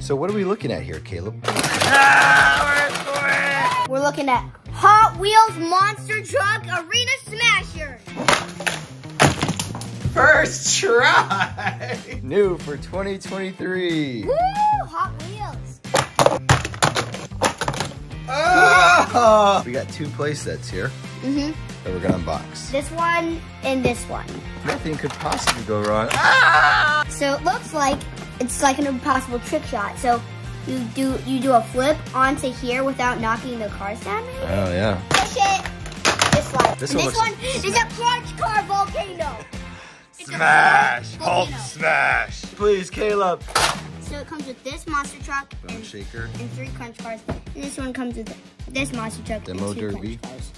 So what are we looking at here, Caleb? We're looking at Hot Wheels Monster Truck Arena Smasher. First try! New for 2023. Woo! Hot Wheels. Oh! We got two play sets here Mm-hmm. that we're gonna unbox. This one and this one. Nothing could possibly go wrong. Ah! So it looks like it's like an impossible trick shot. So you do you do a flip onto here without knocking the cars down. maybe? Oh yeah. Push it. This one. This And one this one is a crunch car volcano. It's Smash! volcano. smash! Please, Caleb. So it comes with this monster truck Bone and, shaker. and three crunch cars. And this one comes with this monster truck Demo and two derby. crunch cars.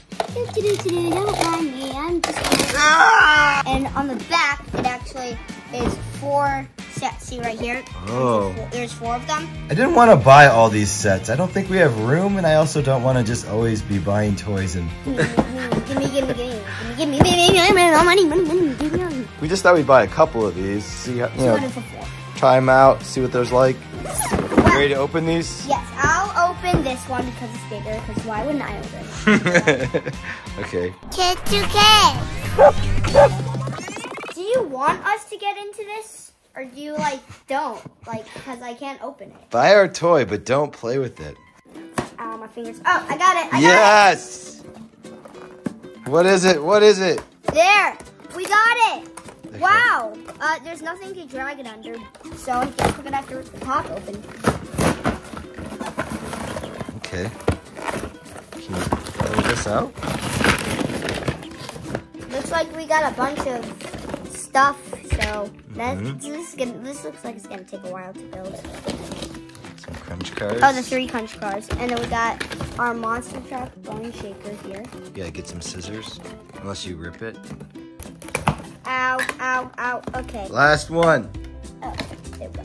Do-do-do-do, Don't mind me, I'm just Ah! And on the back, it actually is four See right here? Oh. There's four of them. I didn't want to buy all these sets. I don't think we have room, and I also don't want to just always be buying toys. And we just thought we'd buy a couple of these, see how, you know, hundred for four. try them out, see what there's like. Ready to open these? Yes, I'll open this one because it's bigger. Because why wouldn't I open? it? okay. Kid to kid. Do you want us to get into this, or do you like don't like? Because I can't open it. Buy our toy, but don't play with it. Ow, my fingers. Oh, I got it. I got Yes. What is it? What is it? it. There, we got it. Okay. Wow. Uh, there's nothing to drag it under, so I guess we're gonna have to rip the top open. Okay. Can you pull this out? Looks like we got a bunch of stuff, so that Mhm. this is gonna. This looks like it's gonna take a while to build. Some crunch cars. Oh, the three crunch cars, and then we got our monster truck bone shaker here. You gotta get some scissors, unless you rip it. Ow, ow, ow. Okay. Last one. Oh, there we go.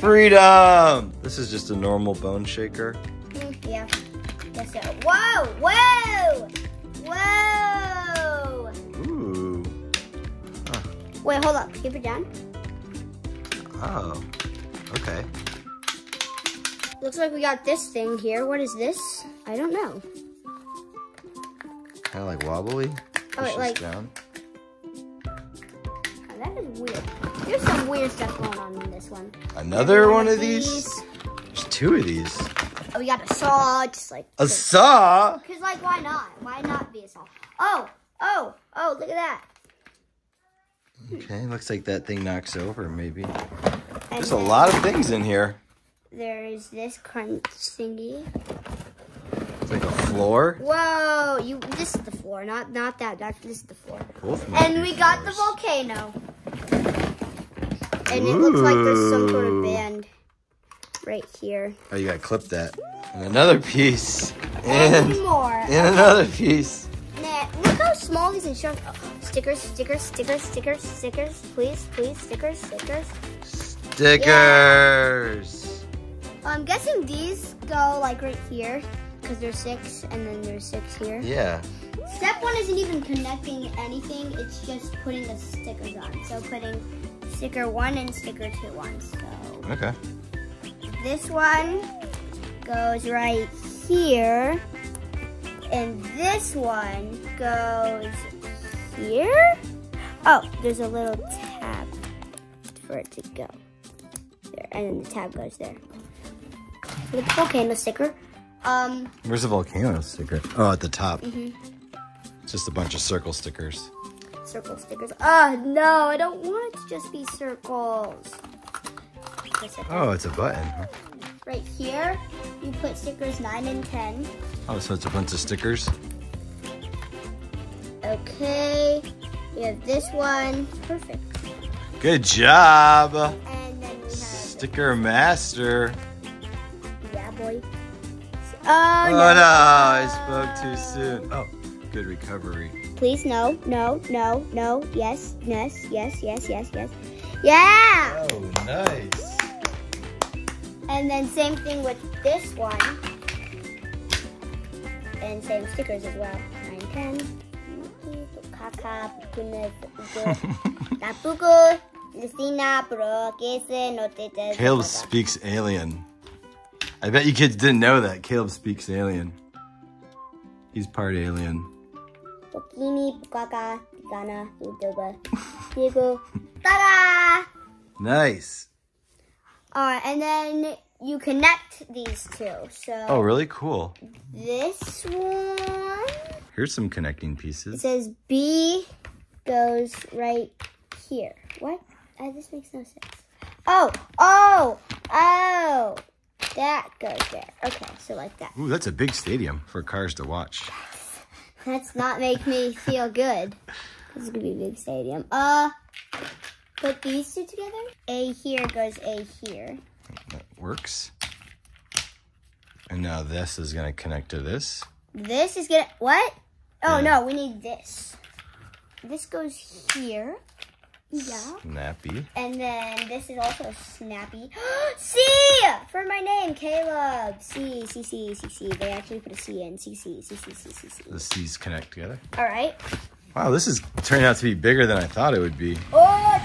Freedom. This is just a normal bone shaker. Mm, yeah. Guess so. Whoa! Whoa! Whoa! Wait, hold up. Keep it down. Oh. Okay. Looks like we got this thing here. What is this? I don't know. Kind of like wobbly. Oh, wait, like- down. Oh, that is weird. There's some weird stuff going on in this one. Another one of these. There's two of these. Oh, we got a saw, just like. A saw. Cause like, why not? Why not be a saw? Oh, oh, oh! Look at that. Okay, looks like that thing knocks over. Maybe. There's a lot of things in here. There is this crunch thingy. It's like a floor. Whoa! You. This is the floor, not not that. That this is the floor. Both And we got the volcano. And it looks like there's some sort of band right here. Oh, you gotta clip that. And another piece. And And more. and another piece. Nah, look how small. Oh, stickers, stickers, stickers, stickers, stickers. Please, please, stickers, stickers. Stickers. I'm guessing these go like right here because there's six, and then there's six here. Yeah. Step one isn't even connecting anything. It's just putting the stickers on. So putting sticker one and sticker two on. So Okay. this one goes right here. And this one goes here. Oh, there's a little tab for it to go. There, and then the tab goes there. With the volcano sticker. Um, Where's the volcano sticker? Oh, at the top. mhm. It's just a bunch of circle stickers. circle stickers. Ah, no, I don't want it to just be circles. Oh, it's a button. Huh? Right here, you put stickers 9 and 10. Oh, so it's a bunch of stickers. Okay, we have this one. Perfect. Good job. And then we have, Sticker master. yeah, boy. Oh, Oh no. no, I spoke too soon. Oh, good recovery. Please, no, no, no, no, yes, yes, yes, yes, yes, yes. Yeah! Oh, nice. And then same thing with this one. And same stickers as well. 9, 10. Kaka, pukuna, tapuku, Lucina, pero que se no te te- Caleb speaks alien. I bet you kids didn't know that. Caleb speaks alien. He's part alien. Bikini, bukaka, digo, ta-da! Nice. Alright, and then you connect these two. So Oh, really cool. this one Here's some connecting pieces. it says B goes right here. What? Uh, this makes no sense. Oh, oh, oh. That goes there. Okay, so like that. Ooh, that's a big stadium for cars to watch. Let's not make me feel good. This is gonna be a big stadium. Uh, put these two together. A here goes A here. Works. And now this is gonna connect to this. This is gonna what? Oh Yeah. no, we need this. This goes here. Yeah. Snappy. And then this is also snappy. C for my name, Caleb. C C C C C. They actually put a C in. C C C C C C C. The C's connect together. All right. Wow, this is turning out to be bigger than I thought it would be. Oh,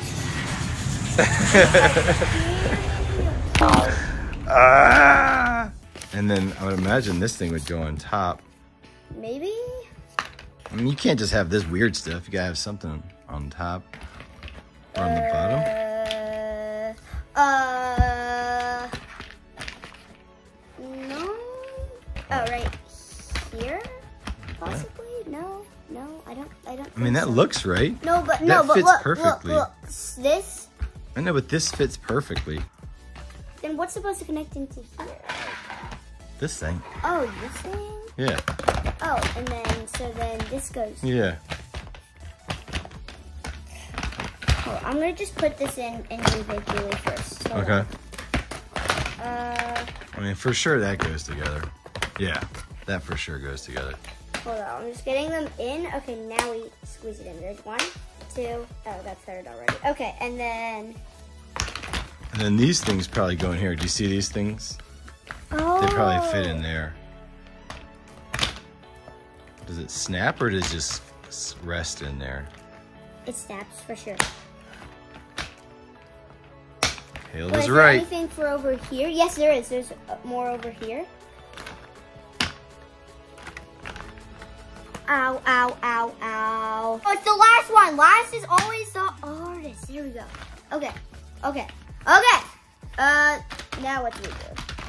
Ah! And then I would imagine this thing would go on top. maybe. I mean, you can't just have this weird stuff. You gotta have something on top or on the bottom. Uh, uh, no. Oh, right here, possibly. No, no, I don't. I don't. I mean, that so. looks right. No, but no, that but fits look, perfectly. look, look. This. I know, but this fits perfectly. Then what's supposed to connect into here? This thing. Oh, this thing. Yeah. Oh, and then so then this goes. Yeah. Oh, I'm gonna just put this in individually first. Hold Okay. Uh, I mean, for sure that goes together. Yeah. That for sure goes together. hold on. I'm just getting them in. Okay, now we squeeze it in. There's one, two. Oh, that's third already. Okay, and then. And then these things probably go in here. Do you see these things? Oh. They probably fit in there. Does it snap or does it just rest in there? It snaps for sure. Caleb But is is there right. anything for over here? Yes, there is. There's uh, more over here. Ow, ow, ow, ow. Oh, it's the last one. Last is always the hardest. Here we go. Okay, okay, okay. Uh, now what do we do?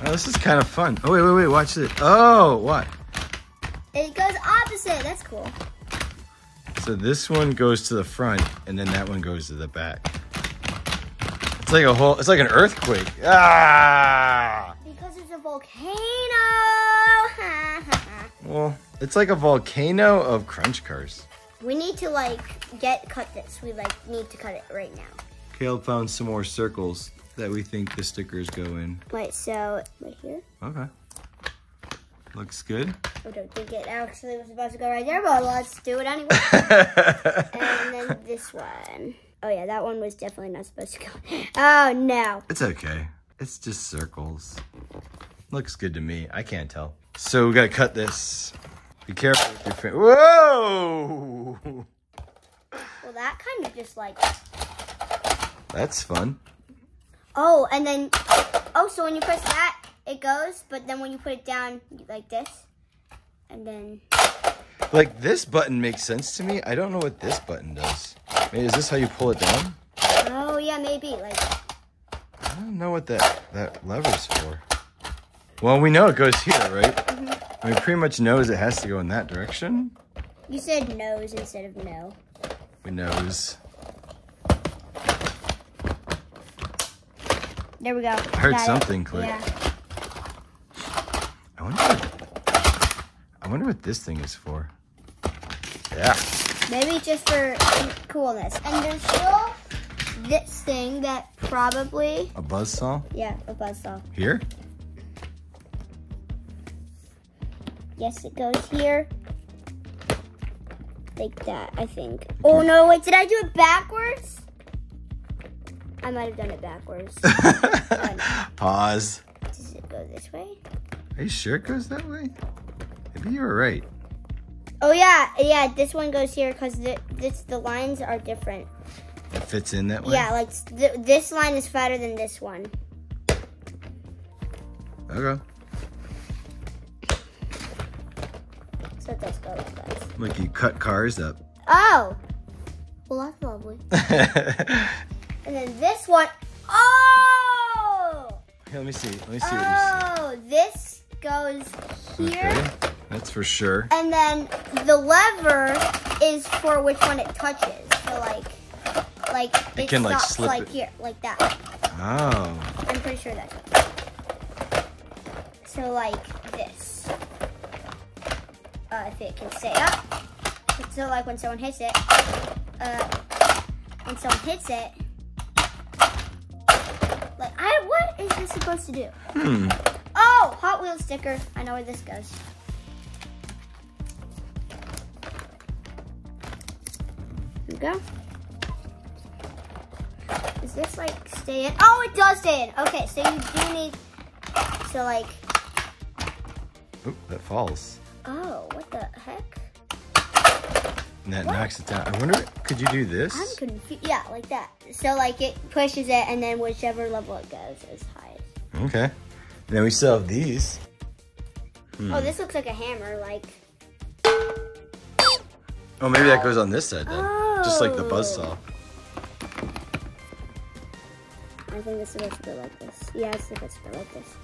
Oh, this is kind of fun. Oh, wait, wait, wait. Watch this. Oh, what? It goes opposite. That's cool. So this one goes to the front and then that one goes to the back. It's like a whole, it's like an earthquake. Ah! Because it's a volcano. Well, it's like a volcano of crunch cars. we need to like get cut this. We like need to cut it right now. Caleb found some more circles that we think the stickers go in. Wait, so right here. Okay. Looks good. I don't think it actually was supposed to go right there, but let's do it anyway. and then this one. Oh yeah, that one was definitely not supposed to go. Oh no. it's okay. It's just circles. Looks good to me. I can't tell. So we gotta cut this. Be careful with your finger. Whoa! Well, that kind of just like. That's fun. Oh, and then. Oh, so when you press that, it goes, but then when you put it down like this, and then. Like this button makes sense to me. I don't know what this button does. Maybe is this how you pull it down? Oh yeah, maybe like. I don't know what that that lever's for. Well, we know it goes here, right? Mm-hmm. I mean, pretty much knows it has to go in that direction. You said nose instead of no. We knows. There we go. I heard Got it. something click. Yeah. I wonder. What, I wonder what this thing is for. Yeah. Maybe just for coolness. And there's still this thing that probably. A buzz saw Yeah, a buzzsaw. here. Yes, it goes here. Like that, I think. Oh no, wait, did I do it backwards? I might have done it backwards. Pause. Does it go this way? Are you sure it goes that way? Maybe you were right. Oh yeah, yeah, this one goes here because the, this, the lines are different. It fits in that way? Yeah, like th- this line is fatter than this one. Okay. So it does go like that. Like you cut cars up. Oh! Well, that's lovely. And then this one. Oh! Here, let me see. Let me see what you Oh, this goes here. Okay. That's for sure. And then the lever is for which one it touches. So like, like it, can, like, stops slip like it. here, like that. Oh. I'm pretty sure that's it. So like this. Uh, if it can stay up. So like when someone hits it, uh, when someone hits it, is supposed to do? Hmm. Oh, Hot Wheels sticker. I know where this goes. Here we go. Does this like stay in? Oh, it does stay in. Okay, so you do need so like. Oop, that falls. Oh, what the heck? And that What? knocks it down. I wonder, could you do this? I'm confused. Yeah, like that. So like it pushes it, and then whichever level it goes is highest. Okay. And then we still have these. Hmm. Oh, this looks like a hammer. Like. Oh, maybe that goes on this side then. Just like the Oh. buzzsaw. I think it's supposed to go like this. Yeah, it's supposed to go like this.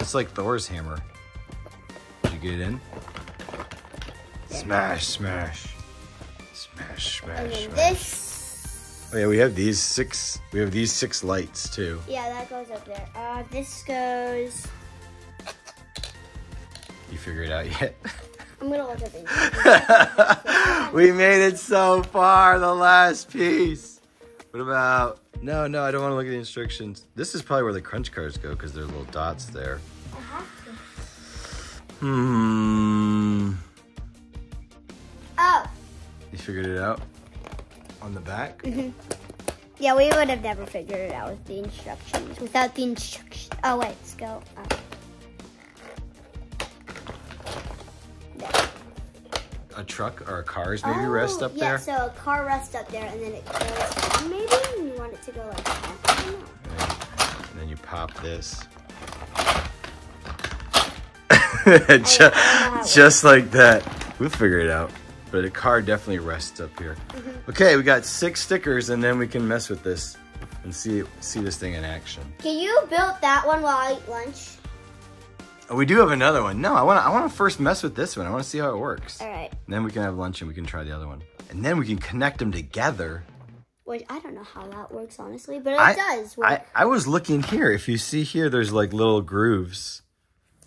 It's like Thor's hammer. Did you get it in? Smash, smash. Smash, And smash, then smash. this. Oh yeah, we have these six. We have these six lights too. Yeah, that goes up there. Uh, this goes. You figure it out yet? I'm gonna look at these. we made it so far. The last piece. What about? No, no, I don't want to look at the instructions. This is probably where the crunch cars go because there are little dots there. Hmm. Oh, You figured it out on the back. Mm-hmm. yeah, we would have never figured it out with the instructions. Without the instructions. Oh wait, let's go. up. A truck or a cars maybe rest Oh, up yeah, there. Yeah, so a car rests up there, and then it goes down maybe. And you want it to go like that. I don't know. And then you pop this. just, just like that. We'll figure it out. But a car definitely rests up here. Mm-hmm. Okay, we got six stickers and then we can mess with this and see see this thing in action. Can you build that one while I eat lunch? Oh, we do have another one. No, I want to I want to first mess with this one. I want to see how it works. All right. And then we can have lunch and we can try the other one. And then we can connect them together. Which I don't know how that works honestly, but it I, does work. I, I was looking here. If you see here, there's like little grooves.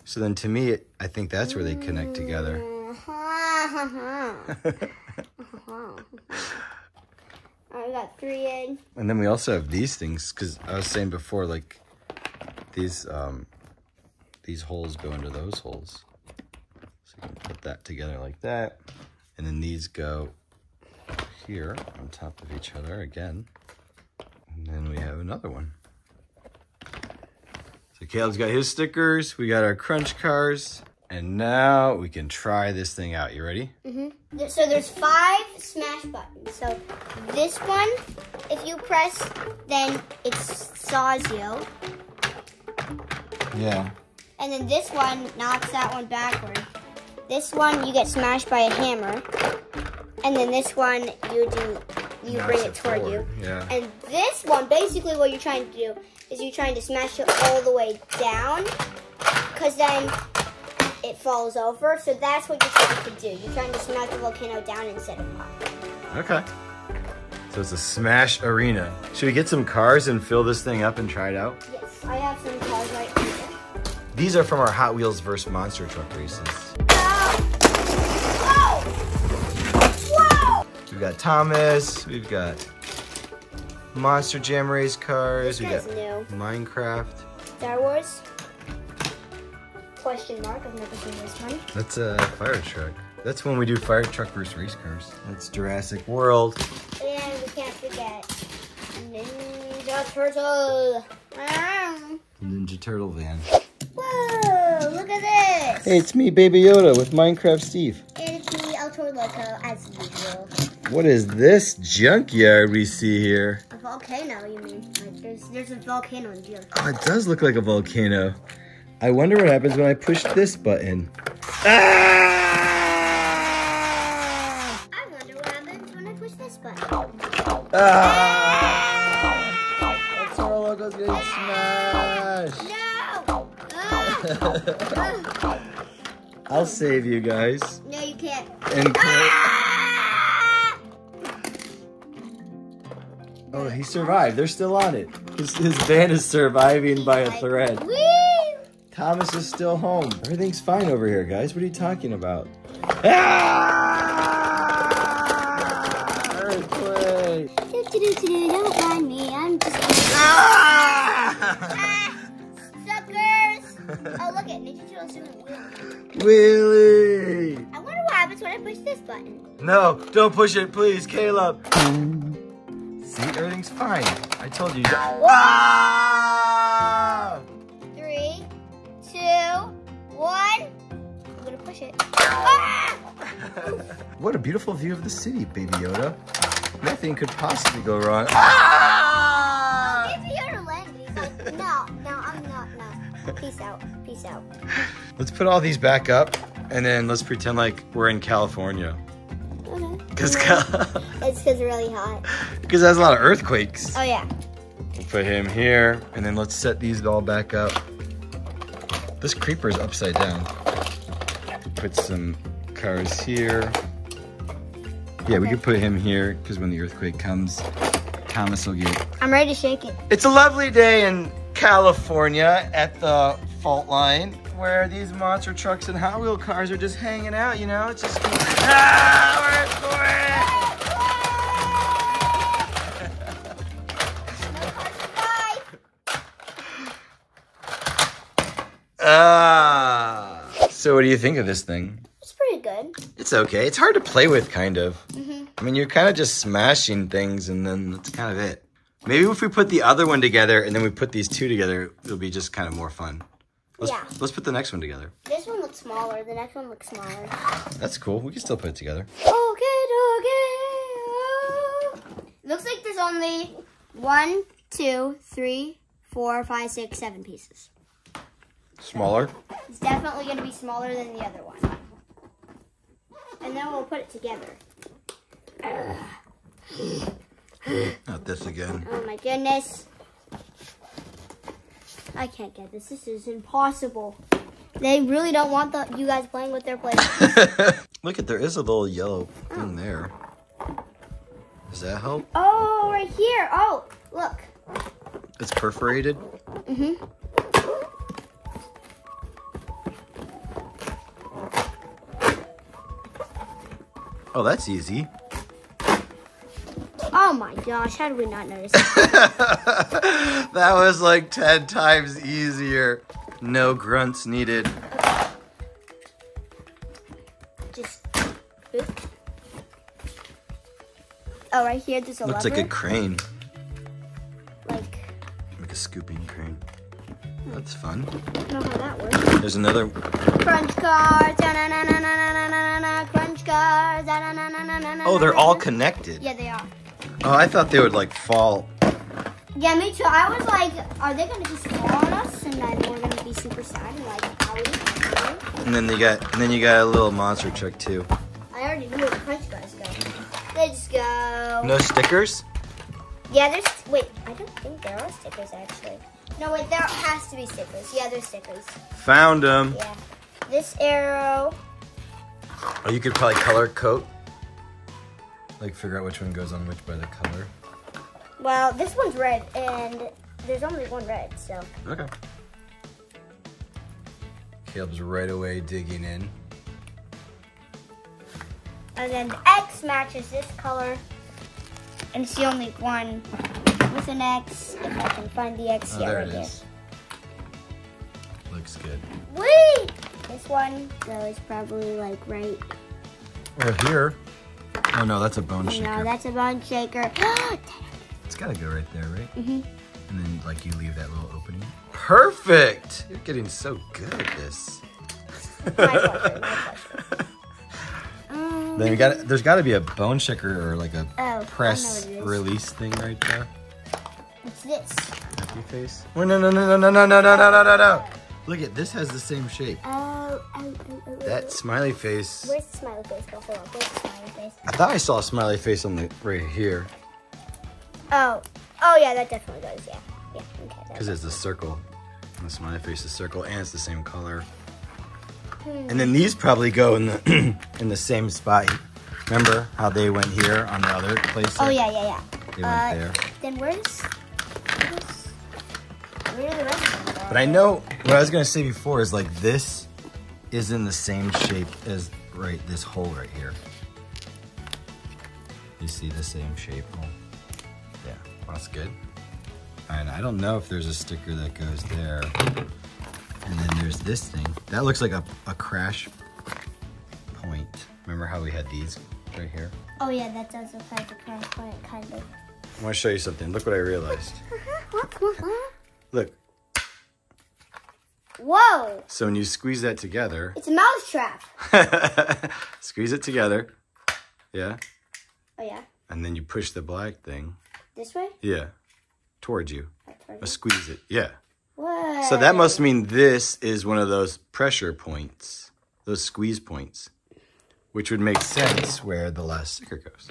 So then to me, it, I think that's where they connect together. Uh-huh. Uh-huh. Uh-huh. Alright, we got three in. And then we also have these things because I was saying before, like these um, these holes go into those holes. So you can put that together like that, and then these go here on top of each other again. And then we have another one. So Caleb's got his stickers. We got our crunch cars. And now we can try this thing out. You ready? Mm-hmm. There- So there's five smash buttons. So this one, if you press, then it saws you. Yeah. And then this one knocks that one backward. This one, you get smashed by a hammer. And then this one, you do, you bring it toward you. Yeah. And this one, basically what you're trying to do is you're trying to smash it all the way down, because then it falls over. So that's what you're trying to do. You're trying to smash the volcano down instead of up. Okay. So it's a smash arena. Should we get some cars and fill this thing up and try it out? Yes, I have some cars right here. These are from our Hot Wheels versus Monster Truck races. Whoa! Whoa! We've got Thomas, we've got Monster Jam race cars, we got new. Minecraft. Star Wars? Question mark. I've never seen this one. That's a fire truck. That's when we do fire truck versus race cars. That's Jurassic World. And we can't forget Ninja Turtle. Ah. Ninja Turtle van. Whoa! Look at this. Hey, it's me, Baby Yoda, with Minecraft Steve. And it's me, El Toro Loco, as usual. What is this junkyard we see here? A volcano, you mean? Like there's there's a volcano in here. Oh, it does look like a volcano. I wonder what happens when I push this button. Ah! I wonder what happens when I push this button. Ah! That's our logo's getting smashed. No! Ah! I'll save you guys. no, you can't. And Ah! oh, he survived. They're still on it. His, his van is surviving by a thread. Woo! Thomas is still home. Everything's fine over here, guys. What are you talking about? Ah! Earthquake! Do-do-do-do, Don't mind me. I'm just. Ah! Ah! Suckers! Oh, look at Ninja Turtles doing a wheel. Willie! I wonder what happens when I push this button. No, don't push it, please, Caleb. See, everything's fine. I told you. Ah! One. I'm gonna push it. Ah! what a beautiful view of the city, Baby Yoda. Nothing could possibly go wrong. Ah! Maybe you're landing. He's like, no, no, I'm not. No. Peace out. Peace out. Let's put all these back up, and then let's pretend like we're in California. Okay. Because It's because really hot. because there's a lot of earthquakes. Oh yeah. We'll put him here, and then let's set these all back up. This creeper is upside down. Put some cars here. Yeah, we Okay. could put him here, because when the earthquake comes, Thomas will get... I'm ready to shake it. It's a lovely day in California at the fault line, where these monster trucks and Hot Wheel cars are just hanging out, you know? It's just... Ah, Ah. So what do you think of this thing? It's pretty good. It's okay. It's hard to play with, kind of. hmm I mean, you're kind of just smashing things, and then that's kind of it. Maybe if we put the other one together, and then we put these two together, it'll be just kind of more fun. Let's, Yeah. Let's put the next one together. This one looks smaller. The next one looks smaller. That's cool. We can still put it together. Okay, doggy. Looks like there's only one, two, three, four, five, six, seven pieces. Smaller. It's definitely going to be smaller than the other one. And then we'll put it together. Not this again. Oh my goodness. I can't get this. This is impossible. They really don't want the, you guys playing with their plates. Look at there is a little yellow thing there. Does that help? oh, right here. Oh, look. It's perforated. Mm-hmm. Oh, that's easy. Oh my gosh, how did we not notice? that that was like 10 times easier. No grunts needed. Just. Oh, right here, there's a Looks lever. like a crane. That's fun. I don't know how that works. There's another. Crunch cars, da-na-na-na-na-na-na-na, crunch cars, da-na-na-na-na-na-na. Oh, they're all connected. Yeah, they are. Oh, I thought they would like fall. Yeah, me too. I was like, are they gonna just fall on us, and then we're gonna be super sad and like, how we? And then you got, and then you got a little monster truck too. I already knew where the crunch cars go. Let's go. No stickers? Yeah, there's. Wait, I don't think there are stickers actually. No, wait, there has to be stickers. Yeah, there's stickers. Found them. Yeah. This arrow. Oh, you could probably color coat. Like figure out which one goes on which by the color. Well, this one's red, and there's only one red, so. Okay. Caleb's right away digging in. And then the X matches this color. And it's the only one with an X. If I can find the X, Oh, yeah, there right it there. is. Looks good. Whee! This one goes probably like right. Or here. Oh no, that's a bone shaker. No, that's a bone shaker. It's gotta go right there, right? hmm And then like you leave that little opening. Perfect! You're getting so good at this. My pleasure, my pleasure. Um, Then you got there's got to be a bone shaker or like a Oh, press what it is. release thing right there. What's this? Happy face. Oh, no, no, no, no, no, no, no, no, no, no, no, no. Look at this has the same shape. Oh, oh, oh, oh, oh. That smiley face. Where's the smiley face? Go, hold on. Where's the smiley face? I thought I saw a smiley face on the right here Oh, oh yeah, that definitely goes. Yeah, yeah. Okay. because it's a circle. And the smiley face is a circle and it's the same color. Hmm. And then these probably go in the in the same spot. Remember how they went here on the other place? Oh yeah, yeah, yeah. They went Uh, there. Then where's where are the rest of them? But I know what I was gonna say before is like this is in the same shape as right this hole right here. You see the same shape hole? Yeah, well, that's good. And I don't know if there's a sticker that goes there. And then there's this thing. That looks like a, a crash point. Remember how we had these right here? Oh yeah, that does look like a crash point, kind of. I want to show you something. Look what I realized. Look, Whoa! so when you squeeze that together, It's a mouse trap. squeeze it together. Yeah. Oh yeah, And then you push the black thing. this way. Yeah. Towards you. Uh, Squeeze it. Yeah. What? So that must mean this is one of those pressure points, those squeeze points, which would make sense where the last sticker goes.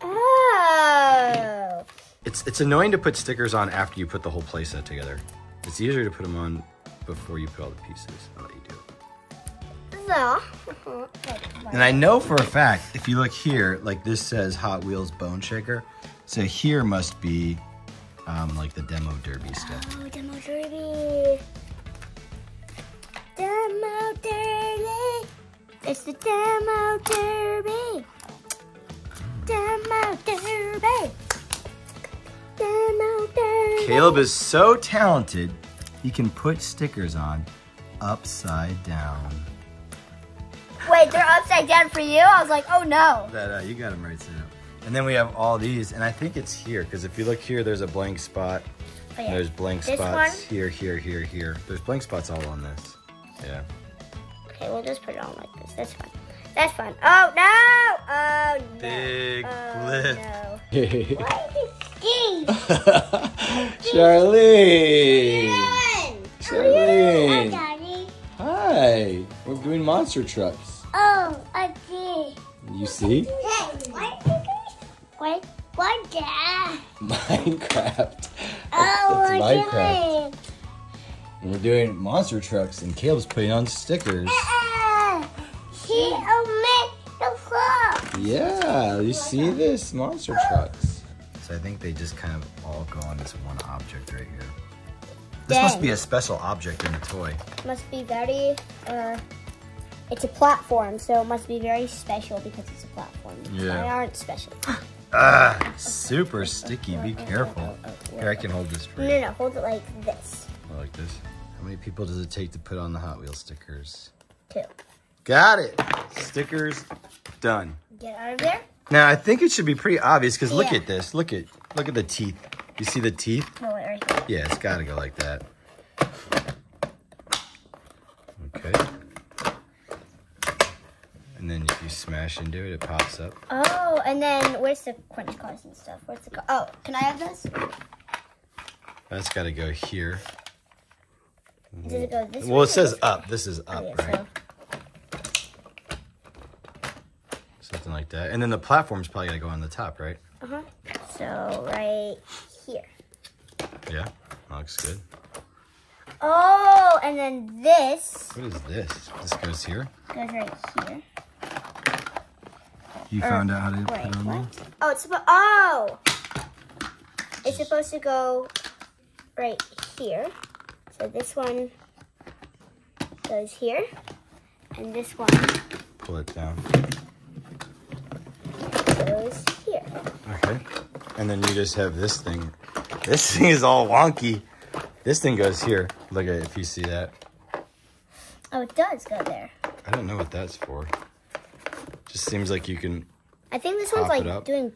Oh. It's it's annoying to put stickers on after you put the whole playset together. It's easier to put them on before you put all the pieces. I'll let you do it. And I know for a fact, if you look here, like this says Hot Wheels Bone Shaker. So here must be um, like the demo derby stuff. Oh, demo derby. Demo derby. It's the demo derby. Caleb is so talented, he can put stickers on upside down. Wait, they're upside down for you? I was like, oh no. That uh, you got him right side up. And then we have all these, and I think it's here because if you look here, there's a blank spot. Oh, yeah. There's blank This spots one? here, here, here, here. There's blank spots all on this. Yeah. Okay, we'll just put it on like this. That's fine. That's fine. Oh no! Oh no! Big oh, flip. No. Hey, Why is it? Charlene. Charlene. Daddy. Hi. We're doing monster trucks. Oh, I. You see? What that? Minecraft. Oh, It's what Minecraft. And we're doing monster trucks, and Caleb's putting on stickers. He made the floor. Yeah, you see this? Monster trucks. So I think they just kind of all go on this one object right here. This must be a special object in the toy. Must be very, uh, it's a platform, so it must be very special because it's a platform. Yeah. They aren't special. Ah, super sticky. Be careful. Here, I can hold this for you. no, no, hold it like this. Like this. How many people does it take to put on the Hot Wheels stickers? Two. Got it. Stickers done. Get out of there. Now I think it should be pretty obvious because look Yeah. at this. Look at look at the teeth. You see the teeth? No, right here. Yeah, it's got to go like that. Okay. And then if you smash into it, it pops up. Oh, and then where's the crunch cars and stuff? Where's the? Oh, can I have this? That's got to go here. Does it go this way? Well, it says up. This is Oh, up, yeah, right? so- Something like that. And then the platform's probably gonna go on the top, right? Uh-huh. So right here. Yeah. Looks good. Oh, and then this What is this? This goes here. goes right here. You Or- found out how to put Wait, it on there? what? Oh, it's supposed. Oh, it's supposed to go right here. So this one goes here, and this one Pull it down. Goes here. Okay. And then you just have this thing. This thing is all wonky. This thing goes here. Look at it if you see that. Oh, it does go there. I don't know what that's for. Just seems like you can. I think this one's like doing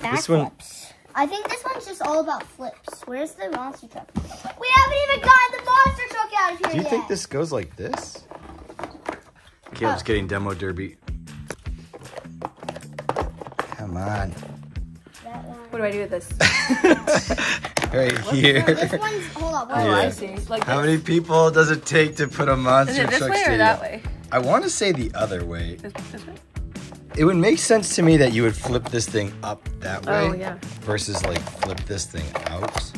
This one- backflips. I think this one's just all about flips. Where's the monster truck? We haven't even gotten the monster truck out of here Do you yet. think this goes like this? Caleb's Oh. getting demo derby. Come on. What do I do with this? right here. this one's, hold wait, Oh, Yeah. I see. Like How this? many people does it take to put a monster Is it this truck way or that way? I want to say the other way. This, this way? It would make sense to me that you would flip this thing up that oh, way Oh, yeah. versus like flip this thing out.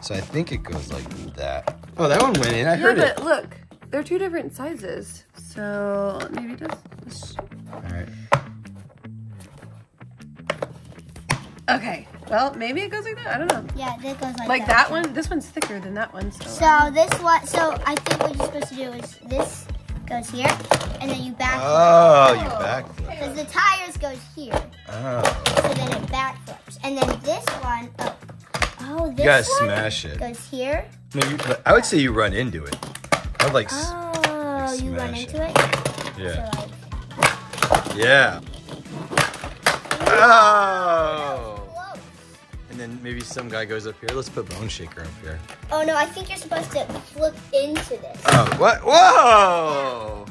So I think it goes like that. Oh, that one went in. I Yeah, heard but it. look, they're two different sizes. So maybe just. All right. Okay. Well, maybe it goes like that. I don't know. Yeah, that goes like, that. Like that one. This one's thicker than that one. So. So um, this one, so I think what you're supposed to do is this goes here, and then you back. Oh, you backflip. Because the tires goes here, Oh. so then it backflips. And then this one, oh, oh, this You gotta one smash it. goes here. No, you, I would say you run into it. I would like. s- Oh, you run into it. it. Yeah. So like, Yeah. Oh. Then maybe some guy goes up here. Let's put Bone Shaker up here. Oh no, I think you're supposed to flip into this. Oh, what? Whoa!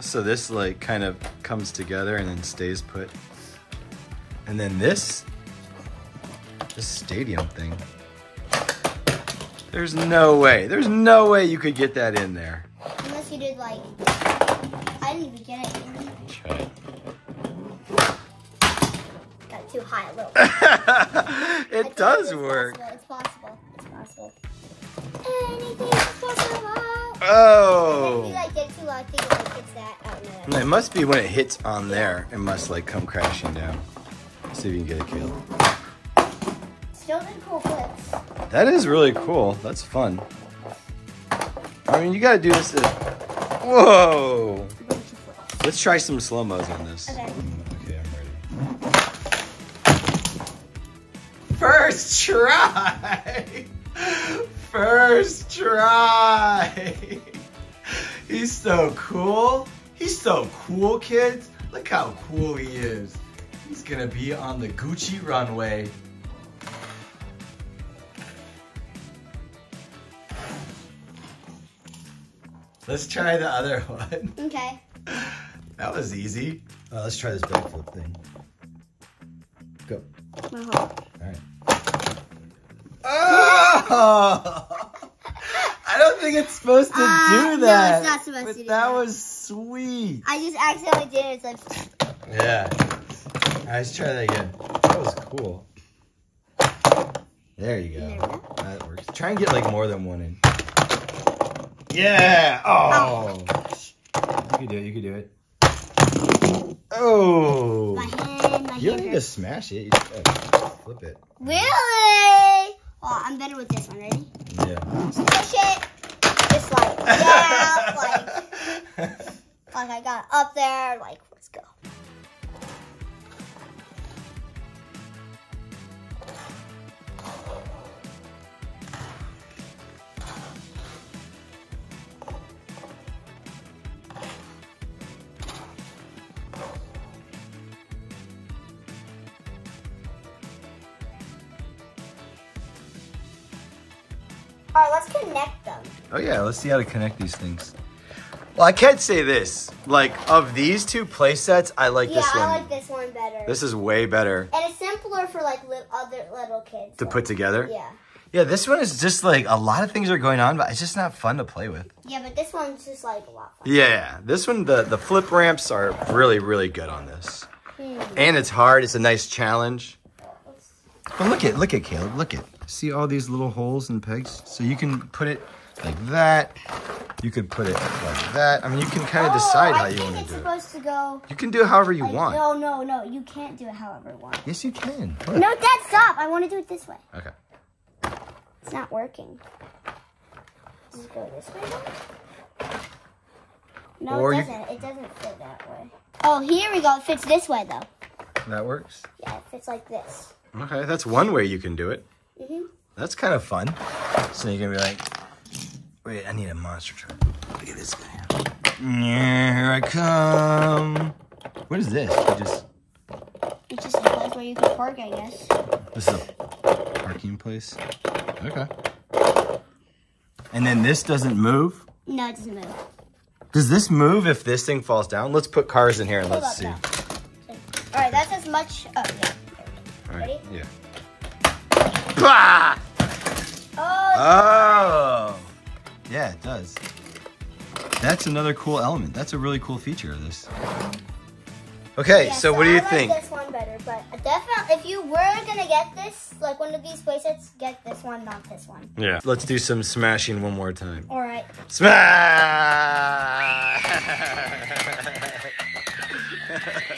So this like kind of comes together and then stays put. And then this, this stadium thing. There's no way. There's no way you could get that in there. Unless you did like, I didn't even get it. Try it. Got too high a little. I it does work. Possible. It's possible. It's possible. Oh. like get too low, I think it like hits that. No. It must be when it hits on there. It must like come crashing down. See if you can get it, Caleb. Still did cool flips. That is really cool. That's fun. I mean, you gotta do this. Whoa! Let's try some slow mos on this. Okay. First try! First try! He's so cool. He's so cool, kids. Look how cool he is. He's gonna be on the Gucci runway. Let's try the other one. Okay. That was easy. Uh, let's try this backflip thing. Go. All right. Oh! I don't think it's supposed to Uh, do no, that. it's not supposed but to do that that. was sweet. I just accidentally did it. It's like, Yeah. All right, let's try that again. That was cool. There you There go. go. That works. Try and get like more than one in. Yeah. Oh. You can do it. You can do it. Oh. my hand, my You don't need to smash it. You just gotta flip it. Really? Oh, I'm better with this one. Ready? Yeah. Push it. Just like, yeah, like, like I got up there. Like, let's go. All right, let's connect them. Oh yeah, let's see how to connect these things. Well, I can't say this. Like of these two play sets, I like yeah, this one. Yeah, I like this one better. This is way better and it's simpler for like li- other little kids. to like- put together. Yeah. Yeah, this one is just like a lot of things are going on, but it's just not fun to play with. Yeah, but this one's just like a lot fun. Yeah, this one the the flip ramps are really really good on this, Hmm. and it's hard. It's a nice challenge. But look at look at Caleb. Look at see all these little holes and pegs. So you can put it like that. You could put it like that. I mean, you can kind of decide oh, how you want to do it. supposed to go. You can do it however you Like, want. no, no, no. You can't do it however you want. Yes, you can. Look. No, Dad, stop. I want to do it this way. Okay. It's not working. Does it go this way? though? No, Or it doesn't. It doesn't fit that way. Oh, here we go. It fits this way though. That works. Yeah, it fits like this. Okay, that's one way you can do it. Mhm. That's kind of fun. So you're gonna be like, wait, I need a monster truck. Look at this guy. Yeah, here I come. What is this? You just It's just a place where you can park, I guess. this is a parking place. Okay. And then this doesn't move. No, it doesn't move. Does this move if this thing falls down? Let's put cars in here and Hold let's up see. All right, that's as much. Oh yeah. All right. Ready? Yeah. Bah! Oh. Yeah, it does. That's another cool element. That's a really cool feature of this. Okay, yeah, so, so, what do you I think? Like this one better, but definitely if you were gonna get this, like one of these playsets, get this one, not this one. Yeah. Let's do some smashing one more time. All right. Smash!